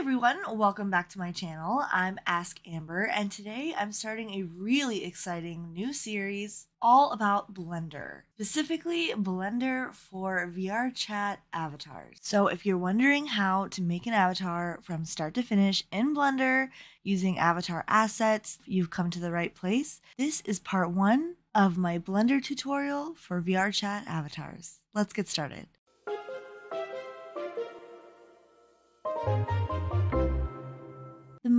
everyone, welcome back to my channel. I'm Ask Amber, and today I'm starting a really exciting new series all about Blender, specifically Blender for VRChat avatars. So, if you're wondering how to make an avatar from start to finish in Blender using avatar assets, you've come to the right place. This is part one of my Blender tutorial for VRChat avatars. Let's get started.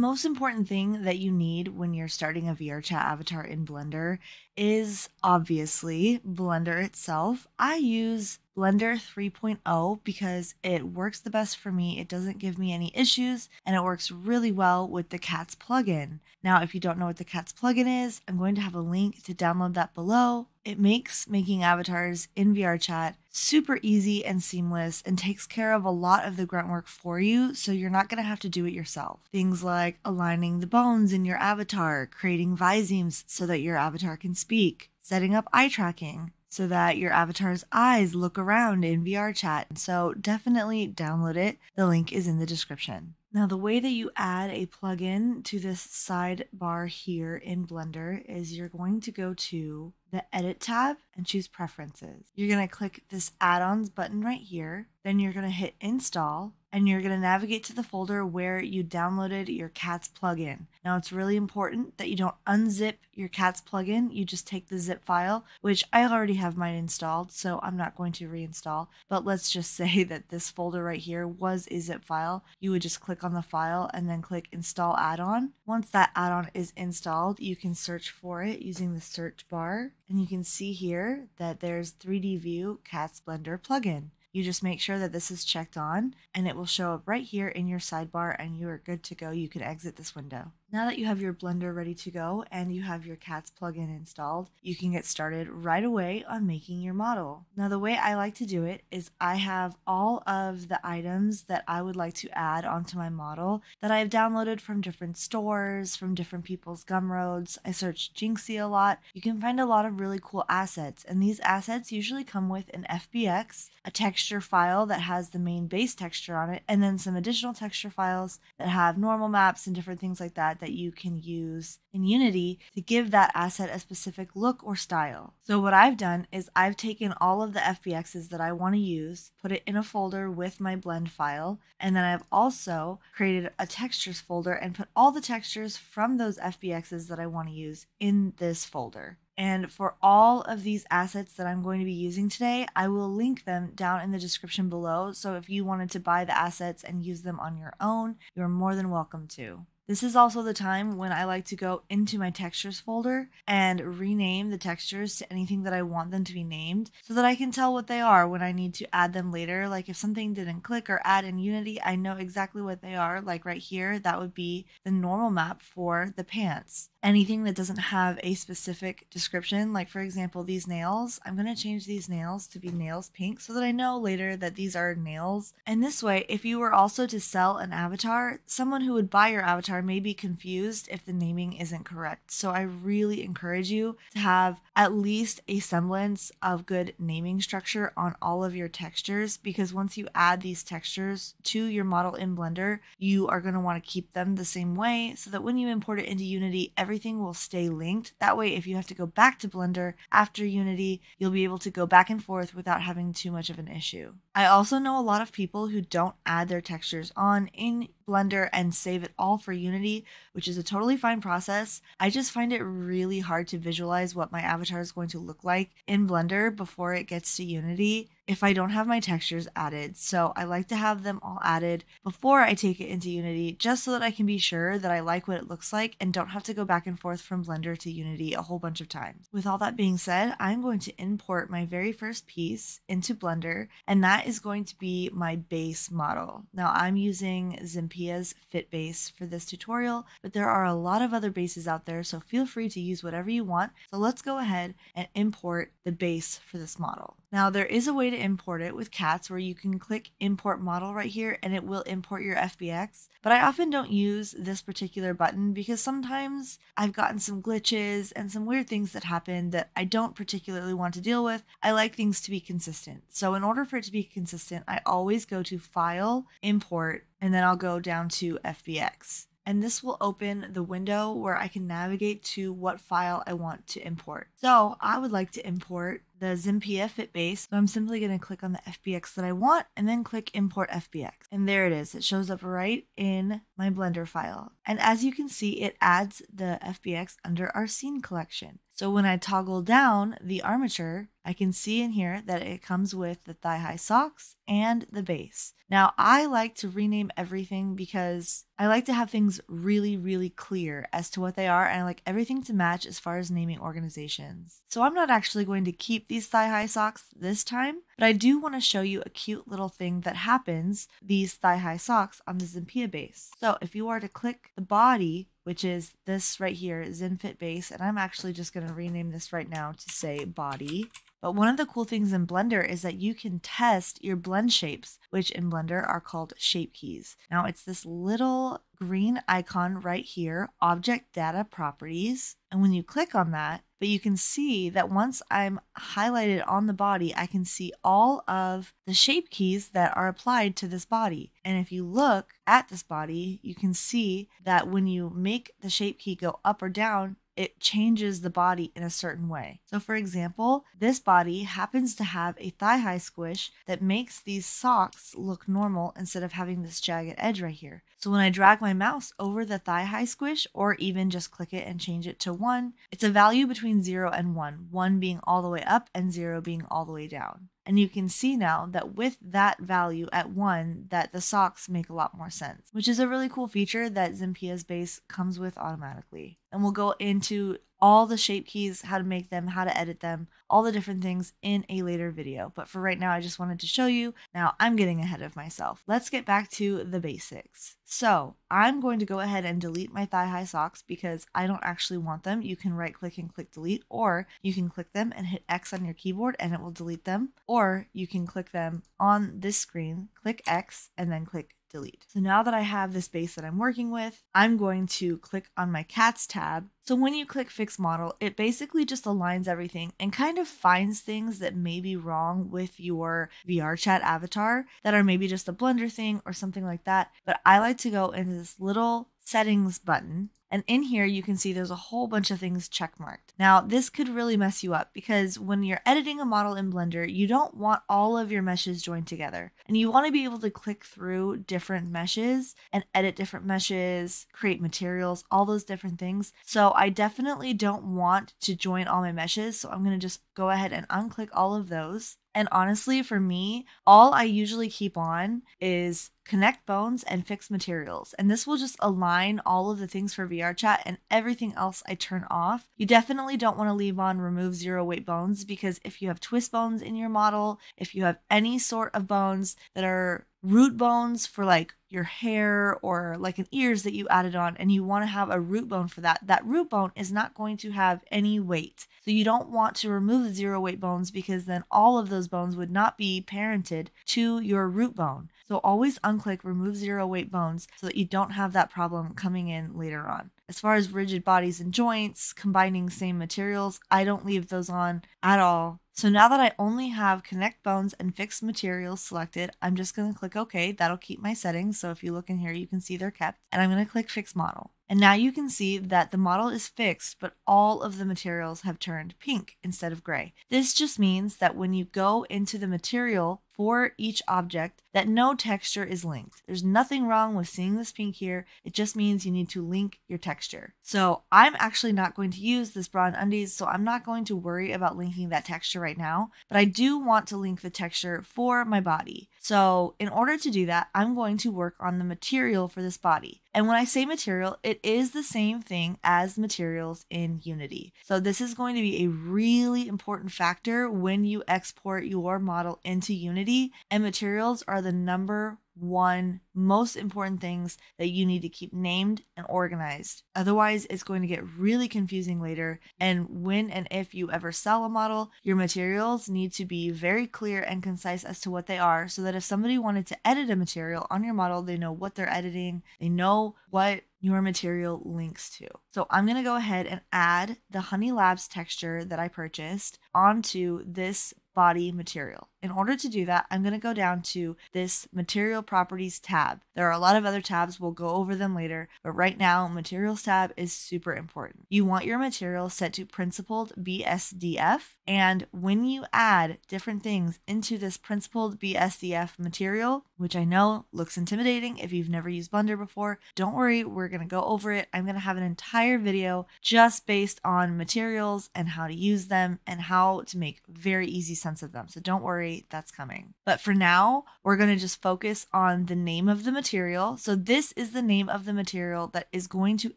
Most important thing that you need when you're starting a VRChat avatar in Blender is obviously Blender itself. I use Blender 3.0 because it works the best for me. It doesn't give me any issues and it works really well with the Cats plugin. Now, if you don't know what the Cats plugin is, I'm going to have a link to download that below. It makes making avatars in VRChat super easy and seamless and takes care of a lot of the grunt work for you, so you're not going to have to do it yourself. Things like aligning the bones in your avatar, creating visemes so that your avatar can speak, setting up eye tracking, so that your avatar's eyes look around in VRChat. So definitely download it. The link is in the description. Now, the way that you add a plugin to this sidebar here in Blender is you're going to go to the Edit tab and choose Preferences. You're going to click this Add-ons button right here. Then you're going to hit Install and you're going to navigate to the folder where you downloaded your Cats plugin. Now, it's really important that you don't unzip your Cats plugin. You just take the zip file, which I already have mine installed, so I'm not going to reinstall. But let's just say that this folder right here was a zip file. You would just click on the file and then click Install Add-on. Once that add-on is installed, you can search for it using the search bar. And you can see here that there's 3D View Cats Blender plugin. You just make sure that this is checked on and it will show up right here in your sidebar and you are good to go. You can exit this window. Now that you have your Blender ready to go and you have your CATS plugin installed, you can get started right away on making your model. Now the way I like to do it is I have all of the items that I would like to add onto my model that I've downloaded from different stores, from different people's Gumroads. I search Jinxie a lot. You can find a lot of really cool assets and these assets usually come with an FBX, a texture file that has the main base texture on it, and then some additional texture files that have normal maps and different things like that that you can use in Unity to give that asset a specific look or style. So what I've done is I've taken all of the FBXs that I want to use, put it in a folder with my blend file, and then I've also created a textures folder and put all the textures from those FBXs that I want to use in this folder. And for all of these assets that I'm going to be using today, I will link them down in the description below. So if you wanted to buy the assets and use them on your own, you're more than welcome to. This is also the time when I like to go into my textures folder and rename the textures to anything that I want them to be named so that I can tell what they are when I need to add them later. Like if something didn't click or add in Unity, I know exactly what they are. Like right here, that would be the normal map for the pants. Anything that doesn't have a specific description, like for example, these nails, I'm going to change these nails to be nails pink so that I know later that these are nails. And this way, if you were also to sell an avatar, someone who would buy your avatar may be confused if the naming isn't correct. So I really encourage you to have at least a semblance of good naming structure on all of your textures because once you add these textures to your model in Blender, you are going to want to keep them the same way so that when you import it into Unity, everything will stay linked. That way, if you have to go back to Blender after Unity, you'll be able to go back and forth without having too much of an issue. I also know a lot of people who don't add their textures on in Blender and save it all for Unity, which is a totally fine process. I just find it really hard to visualize what my avatar is going to look like in Blender before it gets to Unity if I don't have my textures added. So I like to have them all added before I take it into Unity just so that I can be sure that I like what it looks like and don't have to go back and forth from Blender to Unity a whole bunch of times. With all that being said, I'm going to import my very first piece into Blender and that is going to be my base model. Now I'm using Zinpia's Fit Base for this tutorial, but there are a lot of other bases out there so feel free to use whatever you want. So let's go ahead and import the base for this model. Now, there is a way to import it with cats where you can click import model right here and it will import your FBX. But I often don't use this particular button because sometimes I've gotten some glitches and some weird things that happen that I don't particularly want to deal with. I like things to be consistent. So, in order for it to be consistent, I always go to File, Import, and then I'll go down to FBX and this will open the window where I can navigate to what file I want to import. So I would like to import the Zinpia Fit Base. So I'm simply going to click on the FBX that I want and then click Import FBX. And there it is. It shows up right in my Blender file. And as you can see, it adds the FBX under our scene collection. So when I toggle down the armature, I can see in here that it comes with the thigh high socks and the base. Now, I like to rename everything because I like to have things really, really clear as to what they are, and I like everything to match as far as naming organizations. So I'm not actually going to keep these thigh high socks this time, but I do want to show you a cute little thing that happens these thigh high socks on the Zinpia base. So if you are to click the body which is this right here, ZenFit Base. And I'm actually just going to rename this right now to say body. But one of the cool things in Blender is that you can test your blend shapes, which in Blender are called shape keys. Now it's this little green icon right here, object data properties. And when you click on that, but you can see that once I'm highlighted on the body, I can see all of the shape keys that are applied to this body. And if you look at this body, you can see that when you make the shape key go up or down, it changes the body in a certain way. So, for example, this body happens to have a thigh high squish that makes these socks look normal instead of having this jagged edge right here. So when I drag my mouse over the thigh high squish or even just click it and change it to one, it's a value between zero and one, one being all the way up and zero being all the way down. And you can see now that with that value at one, that the socks make a lot more sense, which is a really cool feature that Zinpia's base comes with automatically. And we'll go into all the shape keys, how to make them, how to edit them, all the different things in a later video. But for right now, I just wanted to show you. Now I'm getting ahead of myself. Let's get back to the basics. So I'm going to go ahead and delete my thigh high socks because I don't actually want them. You can right click and click delete, or you can click them and hit X on your keyboard and it will delete them. Or you can click them on this screen, click X, and then click delete. So now that I have this base that I'm working with, I'm going to click on my cats tab. So when you click fix model, it basically just aligns everything and kind of finds things that may be wrong with your VRChat avatar that are maybe just a blender thing or something like that. But I like to go into this little settings button and in here, you can see there's a whole bunch of things checkmarked. Now, this could really mess you up because when you're editing a model in Blender, you don't want all of your meshes joined together. And you want to be able to click through different meshes and edit different meshes, create materials, all those different things. So I definitely don't want to join all my meshes. So I'm going to just go ahead and unclick all of those. And honestly, for me, all I usually keep on is connect bones and fix materials. And this will just align all of the things for VRChat and everything else I turn off. You definitely don't want to leave on remove zero weight bones because if you have twist bones in your model, if you have any sort of bones that are root bones for like your hair or like an ears that you added on and you want to have a root bone for that that root bone is not going to have any weight. So you don't want to remove the zero weight bones because then all of those bones would not be parented to your root bone so always unclick remove zero weight bones so that you don't have that problem coming in later on as far as rigid bodies and joints combining same materials i don't leave those on at all so now that I only have connect bones and fixed materials selected, I'm just going to click OK. That'll keep my settings. So if you look in here, you can see they're kept. And I'm going to click fix model. And now you can see that the model is fixed, but all of the materials have turned pink instead of gray. This just means that when you go into the material for each object, that no texture is linked. There's nothing wrong with seeing this pink here. It just means you need to link your texture. So I'm actually not going to use this bra and undies, so I'm not going to worry about linking that texture right now, but I do want to link the texture for my body. So in order to do that, I'm going to work on the material for this body. And when I say material, it is the same thing as materials in Unity. So this is going to be a really important factor when you export your model into Unity. And materials are the number one most important things that you need to keep named and organized. Otherwise, it's going to get really confusing later. And when and if you ever sell a model, your materials need to be very clear and concise as to what they are so that if somebody wanted to edit a material on your model, they know what they're editing, they know what your material links to. So I'm going to go ahead and add the Honey Labs texture that I purchased onto this body material. In order to do that, I'm going to go down to this material properties tab. There are a lot of other tabs, we'll go over them later, but right now, materials tab is super important. You want your material set to principled BSDF, and when you add different things into this principled BSDF material, which I know looks intimidating if you've never used Blender before, don't worry, we're going to go over it. I'm going to have an entire video just based on materials and how to use them and how to make very easy sense of them. So don't worry that's coming. But for now, we're going to just focus on the name of the material. So this is the name of the material that is going to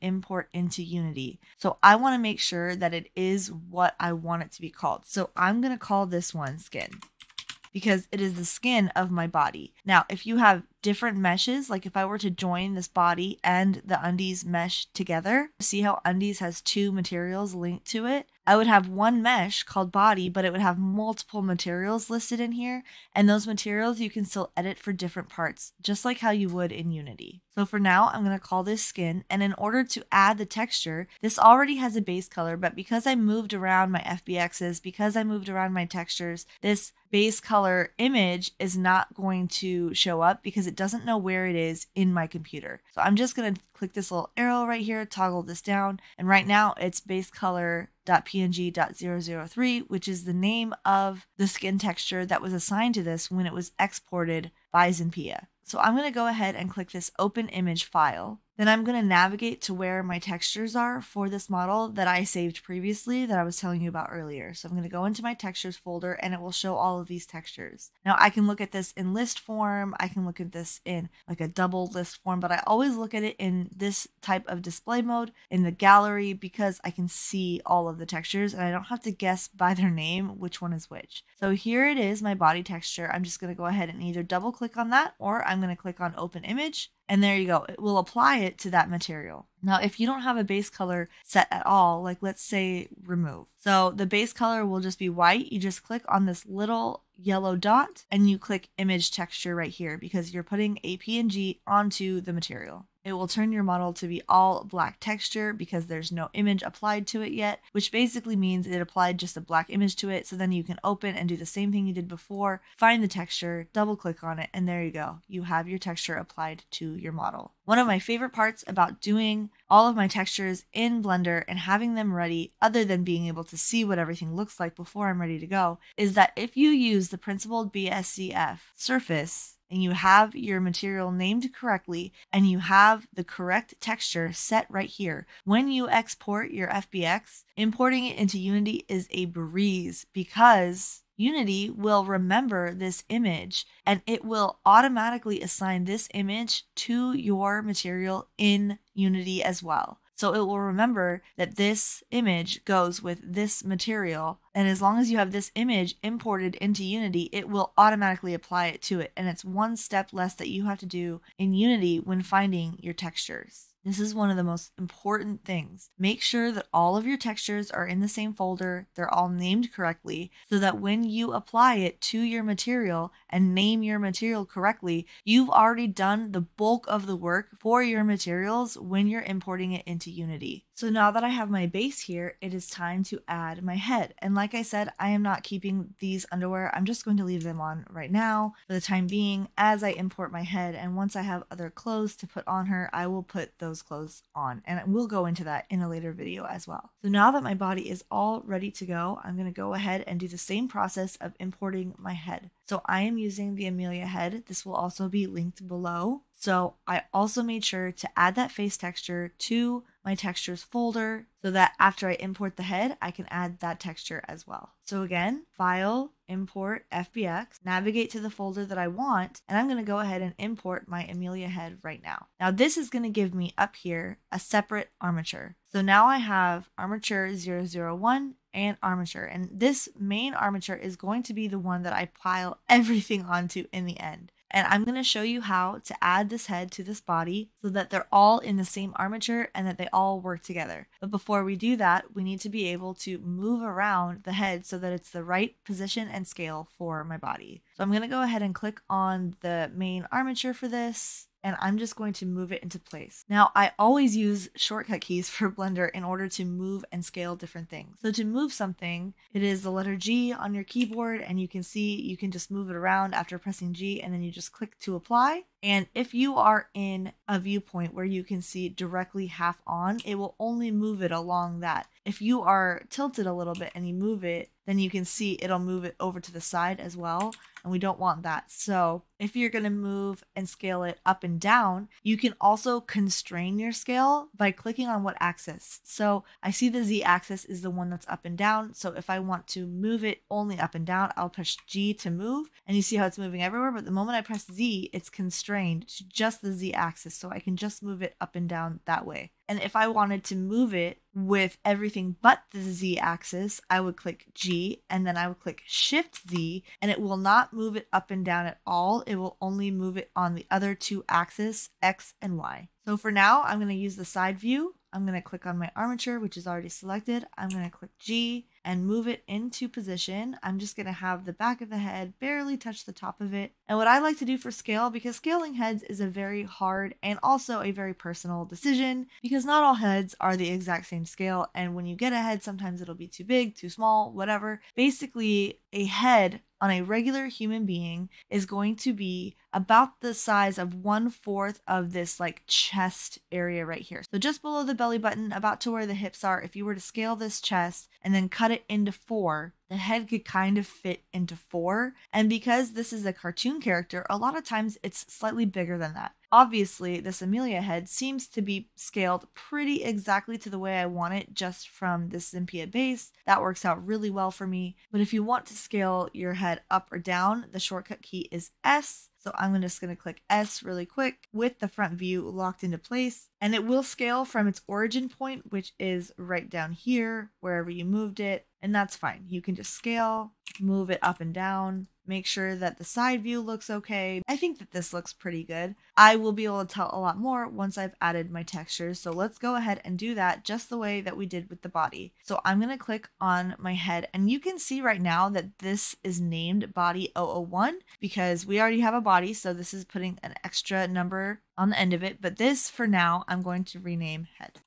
import into Unity. So I want to make sure that it is what I want it to be called. So I'm going to call this one skin because it is the skin of my body. Now, if you have different meshes, like if I were to join this body and the undies mesh together, see how undies has two materials linked to it? I would have one mesh called body, but it would have multiple materials listed in here. And those materials you can still edit for different parts, just like how you would in Unity. So for now, I'm going to call this skin. And in order to add the texture, this already has a base color, but because I moved around my FBXs, because I moved around my textures, this base color image is not going to show up because it doesn't know where it is in my computer. So I'm just going to click this little arrow right here, toggle this down. And right now it's base color .png.003, which is the name of the skin texture that was assigned to this when it was exported by Zinpia. So I'm going to go ahead and click this open image file. Then I'm going to navigate to where my textures are for this model that I saved previously that I was telling you about earlier. So I'm going to go into my textures folder and it will show all of these textures. Now I can look at this in list form. I can look at this in like a double list form, but I always look at it in this type of display mode in the gallery because I can see all of the textures and I don't have to guess by their name which one is which. So here it is, my body texture. I'm just going to go ahead and either double click on that or I'm going to click on open image and there you go. It will apply it to that material. Now, if you don't have a base color set at all, like let's say remove. So the base color will just be white. You just click on this little yellow dot and you click image texture right here because you're putting a PNG onto the material. It will turn your model to be all black texture because there's no image applied to it yet, which basically means it applied just a black image to it. So then you can open and do the same thing you did before, find the texture, double click on it, and there you go. You have your texture applied to your model. One of my favorite parts about doing all of my textures in Blender and having them ready, other than being able to see what everything looks like before I'm ready to go, is that if you use the principled BSDF surface, and you have your material named correctly and you have the correct texture set right here, when you export your FBX, importing it into Unity is a breeze because Unity will remember this image and it will automatically assign this image to your material in Unity as well. So it will remember that this image goes with this material. And as long as you have this image imported into Unity, it will automatically apply it to it. And it's one step less that you have to do in Unity when finding your textures. This is one of the most important things. Make sure that all of your textures are in the same folder, they're all named correctly, so that when you apply it to your material and name your material correctly, you've already done the bulk of the work for your materials when you're importing it into Unity. So now that I have my base here, it is time to add my head. And like I said, I am not keeping these underwear. I'm just going to leave them on right now for the time being as I import my head. And once I have other clothes to put on her, I will put those clothes on. And we'll go into that in a later video as well. So now that my body is all ready to go, I'm going to go ahead and do the same process of importing my head. So I am using the Amelia head. This will also be linked below. So I also made sure to add that face texture to my textures folder so that after I import the head, I can add that texture as well. So again, file, import FBX, navigate to the folder that I want, and I'm going to go ahead and import my Amelia head right now. Now this is going to give me up here a separate armature. So now I have armature 001 and armature, and this main armature is going to be the one that I pile everything onto in the end. And I'm going to show you how to add this head to this body so that they're all in the same armature and that they all work together. But before we do that, we need to be able to move around the head so that it's the right position and scale for my body. So I'm going to go ahead and click on the main armature for this and I'm just going to move it into place. Now, I always use shortcut keys for Blender in order to move and scale different things. So to move something, it is the letter G on your keyboard and you can see you can just move it around after pressing G and then you just click to apply. And if you are in a viewpoint where you can see directly half on, it will only move it along that. If you are tilted a little bit and you move it, then you can see it'll move it over to the side as well. And we don't want that. So if you're going to move and scale it up and down, you can also constrain your scale by clicking on what axis. So I see the Z axis is the one that's up and down. So if I want to move it only up and down, I'll push G to move. And you see how it's moving everywhere. But the moment I press Z, it's constrained to just the Z axis. So I can just move it up and down that way. And if I wanted to move it with everything but the Z axis, I would click G and then I would click Shift Z and it will not move it up and down at all. It will only move it on the other two axes, X and Y. So for now, I'm going to use the side view. I'm going to click on my armature, which is already selected. I'm going to click G and move it into position. I'm just going to have the back of the head barely touch the top of it. And what I like to do for scale, because scaling heads is a very hard and also a very personal decision, because not all heads are the exact same scale. And when you get a head, sometimes it'll be too big, too small, whatever. Basically, a head on a regular human being is going to be about the size of one fourth of this like chest area right here. So just below the belly button, about to where the hips are, if you were to scale this chest and then cut it into four, the head could kind of fit into four. And because this is a cartoon character, a lot of times it's slightly bigger than that. Obviously, this Amelia head seems to be scaled pretty exactly to the way I want it just from this Zinpia base. That works out really well for me. But if you want to scale your head up or down, the shortcut key is S. So I'm just going to click S really quick with the front view locked into place and it will scale from its origin point, which is right down here, wherever you moved it. And that's fine. You can just scale, move it up and down, make sure that the side view looks okay. I think that this looks pretty good. I will be able to tell a lot more once I've added my textures. So let's go ahead and do that just the way that we did with the body. So I'm going to click on my head and you can see right now that this is named body 001 because we already have a body. So this is putting an extra number on the end of it. But this for now, I'm going to rename head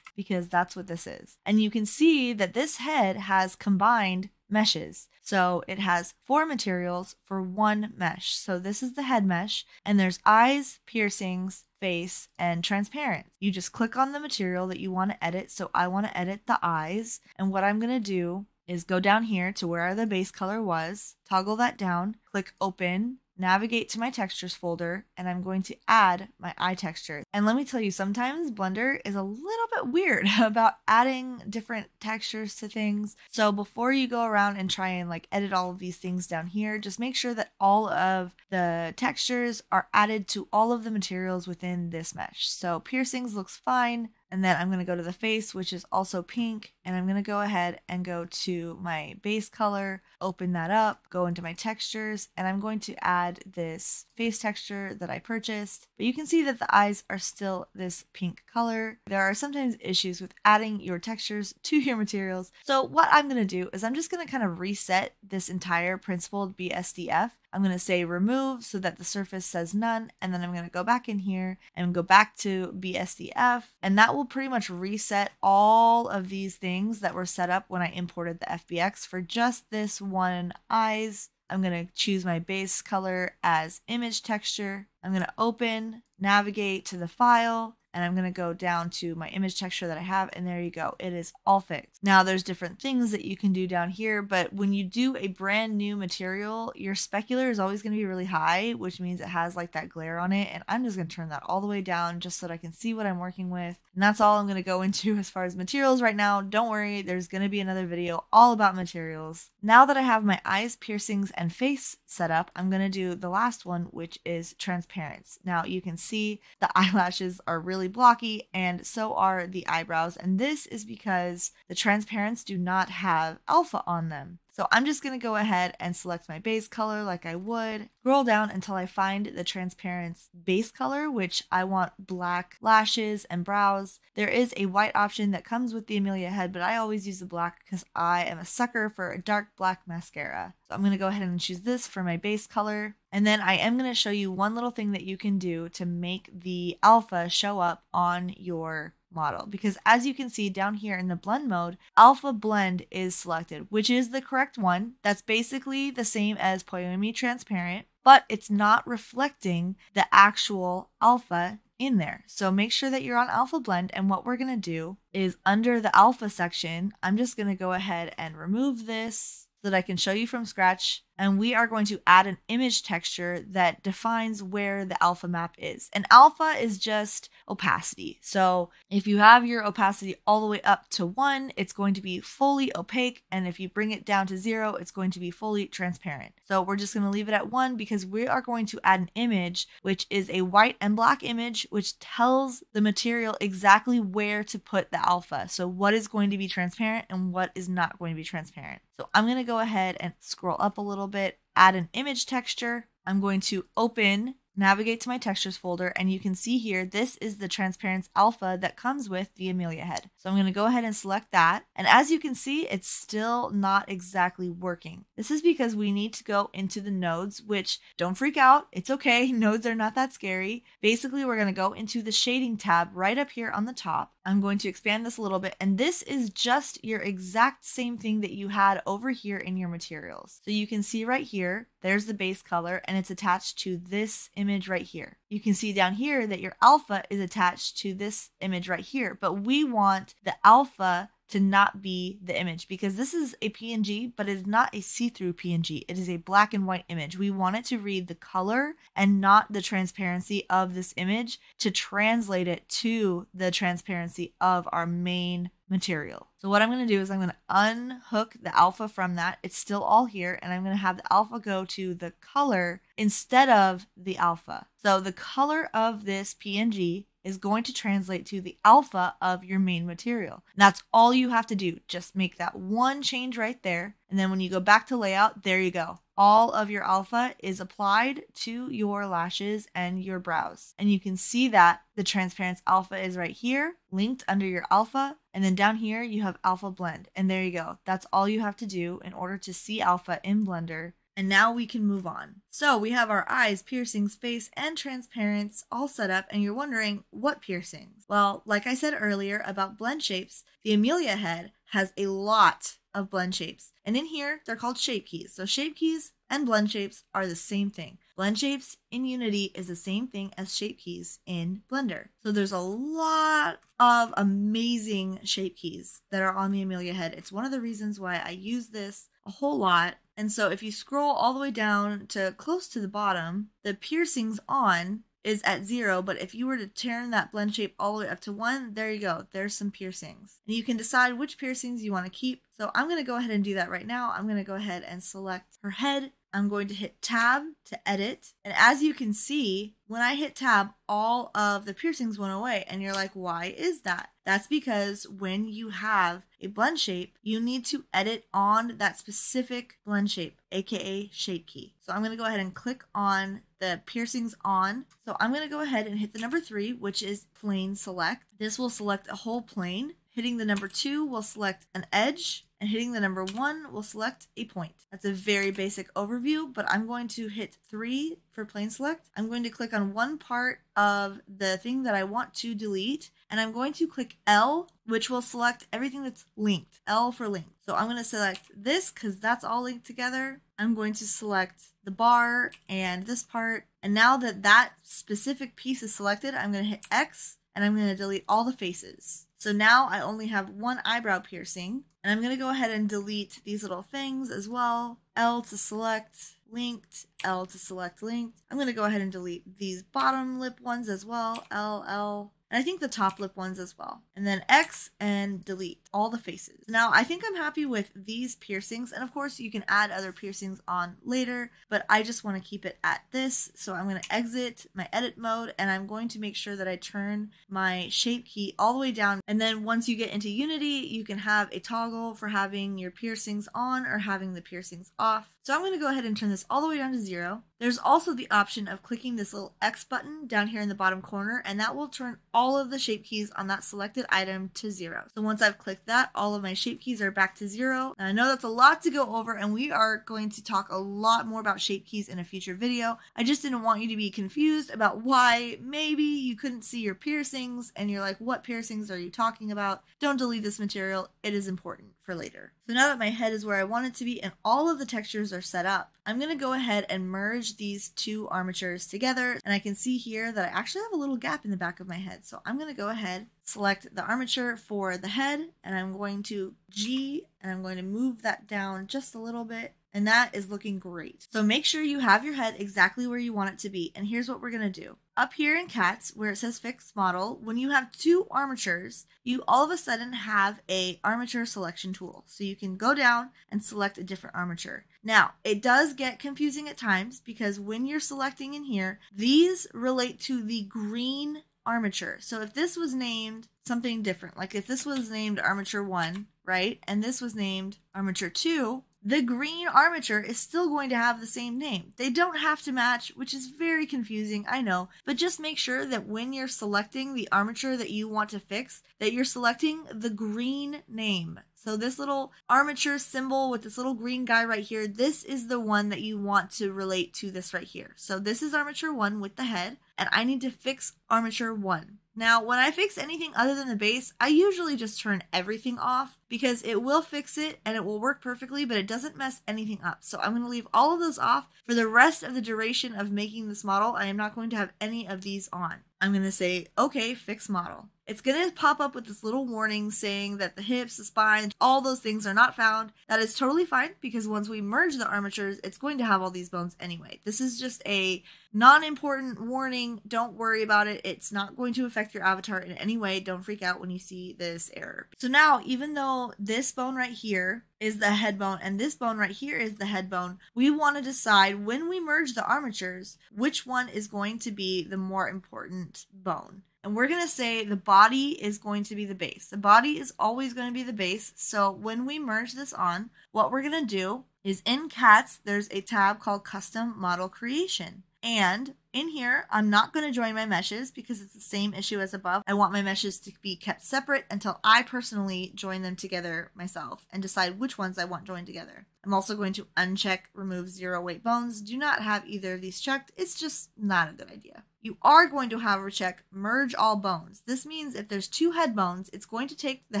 because that's what this is. And you can see that this head has combined meshes. So it has four materials for one mesh. So this is the head mesh, and there's eyes, piercings, face, and transparent. You just click on the material that you want to edit. So I want to edit the eyes. And what I'm going to do is go down here to where the base color was, toggle that down, click open, navigate to my textures folder and I'm going to add my eye texture. And let me tell you, sometimes Blender is a little bit weird about adding different textures to things. So before you go around and try and like edit all of these things down here, just make sure that all of the textures are added to all of the materials within this mesh. So piercings looks fine. And then I'm going to go to the face, which is also pink. And I'm going to go ahead and go to my base color, open that up, go into my textures, and I'm going to add this face texture that I purchased. But you can see that the eyes are still this pink color. There are sometimes issues with adding your textures to your materials. So what I'm going to do is I'm just going to kind of reset this entire principled BSDF I'm going to say remove so that the surface says none. And then I'm going to go back in here and go back to BSDF. And that will pretty much reset all of these things that were set up when I imported the FBX for just this one eyes. I'm going to choose my base color as image texture. I'm going to open, navigate to the file, and I'm going to go down to my image texture that I have and there you go. It is all fixed. Now there's different things that you can do down here, but when you do a brand new material, your specular is always going to be really high, which means it has like that glare on it. And I'm just going to turn that all the way down just so that I can see what I'm working with. And that's all I'm going to go into as far as materials right now. Don't worry, there's going to be another video all about materials. Now that I have my eyes, piercings, and face set up, I'm going to do the last one, which is transparency. Now you can see the eyelashes are really blocky, and so are the eyebrows. And this is because the transparents do not have alpha on them. So I'm just going to go ahead and select my base color like I would, scroll down until I find the transparent base color, which I want black lashes and brows. There is a white option that comes with the Amelia head, but I always use the black because I am a sucker for a dark black mascara. So I'm going to go ahead and choose this for my base color. And then I am going to show you one little thing that you can do to make the alpha show up on your model because as you can see down here in the blend mode, alpha blend is selected, which is the correct one. That's basically the same as Poiyomi transparent, but it's not reflecting the actual alpha in there. So make sure that you're on alpha blend and what we're going to do is under the alpha section, I'm just going to go ahead and remove this so that I can show you from scratch and we are going to add an image texture that defines where the alpha map is. And alpha is just opacity. So if you have your opacity all the way up to one, it's going to be fully opaque. And if you bring it down to zero, it's going to be fully transparent. So we're just going to leave it at one because we are going to add an image, which is a white and black image, which tells the material exactly where to put the alpha. So what is going to be transparent and what is not going to be transparent. So I'm going to go ahead and scroll up a little bit, add an image texture. I'm going to open navigate to my textures folder and you can see here this is the transparency alpha that comes with the Amelia head. So I'm going to go ahead and select that and as you can see it's still not exactly working. This is because we need to go into the nodes which don't freak out it's okay nodes are not that scary. Basically we're going to go into the shading tab right up here on the top. I'm going to expand this a little bit and this is just your exact same thing that you had over here in your materials. So you can see right here there's the base color and it's attached to this image right here. You can see down here that your alpha is attached to this image right here, but we want the alpha to not be the image because this is a PNG, but it is not a see through PNG. It is a black and white image. We want it to read the color and not the transparency of this image to translate it to the transparency of our main material. So what I'm going to do is I'm going to unhook the alpha from that. It's still all here and I'm going to have the alpha go to the color instead of the alpha. So the color of this PNG is going to translate to the alpha of your main material. And that's all you have to do. Just make that one change right there. And then when you go back to layout, there you go. All of your alpha is applied to your lashes and your brows. And you can see that the transparency alpha is right here, linked under your alpha. And then down here, you have alpha blend. And there you go. That's all you have to do in order to see alpha in Blender and now we can move on. So we have our eyes, piercings, face, and transparents all set up, and you're wondering what piercings? Well, like I said earlier about blend shapes, the Amelia head has a lot of blend shapes. And in here, they're called shape keys. So shape keys and blend shapes are the same thing. Blend shapes in Unity is the same thing as shape keys in Blender. So there's a lot of amazing shape keys that are on the Amelia head. It's one of the reasons why I use this a whole lot and so if you scroll all the way down to close to the bottom, the piercings on is at zero, but if you were to turn that blend shape all the way up to one, there you go. There's some piercings. And you can decide which piercings you want to keep. So I'm going to go ahead and do that right now. I'm going to go ahead and select her head I'm going to hit tab to edit. And as you can see, when I hit tab, all of the piercings went away. And you're like, why is that? That's because when you have a blend shape, you need to edit on that specific blend shape, aka shape key. So I'm going to go ahead and click on the piercings on. So I'm going to go ahead and hit the number three, which is plane select. This will select a whole plane. Hitting the number two will select an edge and hitting the number one will select a point. That's a very basic overview, but I'm going to hit three for plane select. I'm going to click on one part of the thing that I want to delete, and I'm going to click L, which will select everything that's linked. L for link. So I'm going to select this because that's all linked together. I'm going to select the bar and this part. And now that that specific piece is selected, I'm going to hit X and I'm going to delete all the faces. So now I only have one eyebrow piercing and I'm going to go ahead and delete these little things as well. L to select linked, L to select linked. I'm going to go ahead and delete these bottom lip ones as well. L, L, And I think the top lip ones as well. And then X and delete all the faces. Now I think I'm happy with these piercings. And of course you can add other piercings on later, but I just want to keep it at this. So I'm going to exit my edit mode and I'm going to make sure that I turn my shape key all the way down. And then once you get into Unity, you can have a toggle for having your piercings on or having the piercings off. So I'm going to go ahead and turn this all the way down to zero. There's also the option of clicking this little X button down here in the bottom corner, and that will turn all of the shape keys on that selected item to zero. So once I've clicked that, all of my shape keys are back to zero. Now I know that's a lot to go over, and we are going to talk a lot more about shape keys in a future video. I just didn't want you to be confused about why maybe you couldn't see your piercings, and you're like, what piercings are you talking about? Don't delete this material. It is important for later. So now that my head is where I want it to be and all of the textures are set up, I'm going to go ahead and merge these two armatures together. And I can see here that I actually have a little gap in the back of my head. So I'm going to go ahead, select the armature for the head, and I'm going to G and I'm going to move that down just a little bit and that is looking great. So make sure you have your head exactly where you want it to be. And here's what we're to do. Up here in CATS, where it says fixed model, when you have two armatures, you all of a sudden have a armature selection tool. So you can go down and select a different armature. Now, it does get confusing at times because when you're selecting in here, these relate to the green armature. So if this was named something different, like if this was named armature 1, right? And this was named armature 2, the green armature is still going to have the same name. They don't have to match, which is very confusing, I know, but just make sure that when you're selecting the armature that you want to fix, that you're selecting the green name. So this little armature symbol with this little green guy right here, this is the one that you want to relate to this right here. So this is armature 1 with the head, and I need to fix armature 1. Now, when I fix anything other than the base, I usually just turn everything off because it will fix it and it will work perfectly, but it doesn't mess anything up. So I'm going to leave all of those off for the rest of the duration of making this model. I am not going to have any of these on. I'm going to say, okay, fix model. It's going to pop up with this little warning saying that the hips, the spine, all those things are not found. That is totally fine because once we merge the armatures, it's going to have all these bones anyway. This is just a non important warning. Don't worry about it. It's not going to affect your avatar in any way. Don't freak out when you see this error. So now, even though this bone right here is the head bone and this bone right here is the head bone, we want to decide when we merge the armatures which one is going to be the more important bone. And we're going to say the body is going to be the base. The body is always going to be the base. So when we merge this on, what we're going to do is in CATS, there's a tab called Custom Model Creation. And in here, I'm not going to join my meshes because it's the same issue as above. I want my meshes to be kept separate until I personally join them together myself and decide which ones I want joined together. I'm also going to uncheck remove zero weight bones. Do not have either of these checked. It's just not a good idea. You are going to have a check merge all bones. This means if there's two head bones, it's going to take the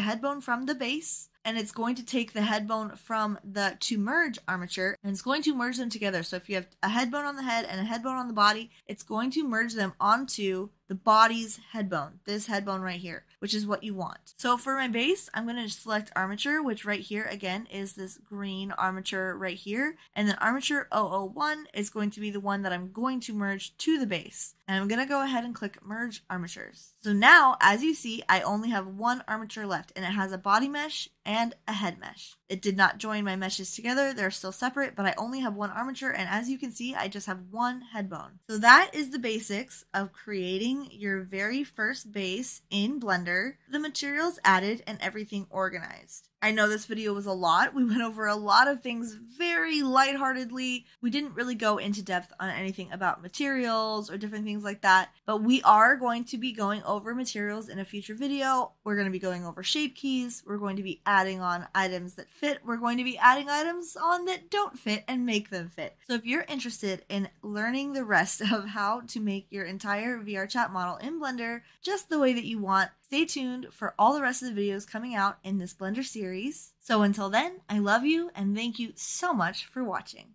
head bone from the base and it's going to take the head bone from the to merge armature and it's going to merge them together. So if you have a head bone on the head and a head bone on the body, it's going to merge them onto the body's head bone, this head bone right here, which is what you want. So for my base, I'm going to select armature, which right here again is this green armature right here. And then armature 001 is going to be the one that I'm going to merge to the base. And I'm to go ahead and click merge armatures. So now, as you see, I only have one armature left and it has a body mesh and a head mesh. It did not join my meshes together. They're still separate, but I only have one armature. And as you can see, I just have one head bone. So that is the basics of creating your very first base in Blender, the materials added and everything organized. I know this video was a lot. We went over a lot of things very lightheartedly. We didn't really go into depth on anything about materials or different things like that, but we are going to be going over materials in a future video. We're going to be going over shape keys. We're going to be adding on items that fit. We're going to be adding items on that don't fit and make them fit. So if you're interested in learning the rest of how to make your entire VRChat model in Blender just the way that you want, Stay tuned for all the rest of the videos coming out in this Blender series. So until then, I love you and thank you so much for watching.